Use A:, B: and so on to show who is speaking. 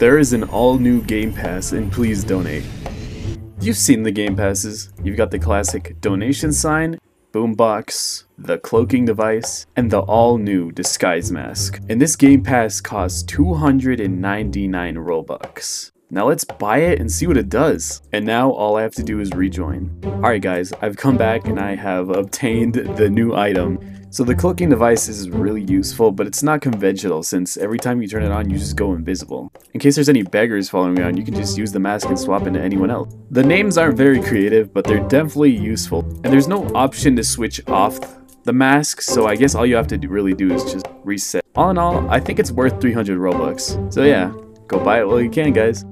A: there is an all new Game Pass and please donate. You've seen the Game Passes. You've got the classic donation sign, boombox, the cloaking device, and the all new disguise mask. And this Game Pass costs 299 Robux. Now let's buy it and see what it does. And now all I have to do is rejoin. Alright guys, I've come back and I have obtained the new item. So the cloaking device is really useful, but it's not conventional since every time you turn it on, you just go invisible. In case there's any beggars following around, you can just use the mask and swap into anyone else. The names aren't very creative, but they're definitely useful. And there's no option to switch off the mask, so I guess all you have to really do is just reset. All in all, I think it's worth 300 Robux. So yeah, go buy it while you can, guys.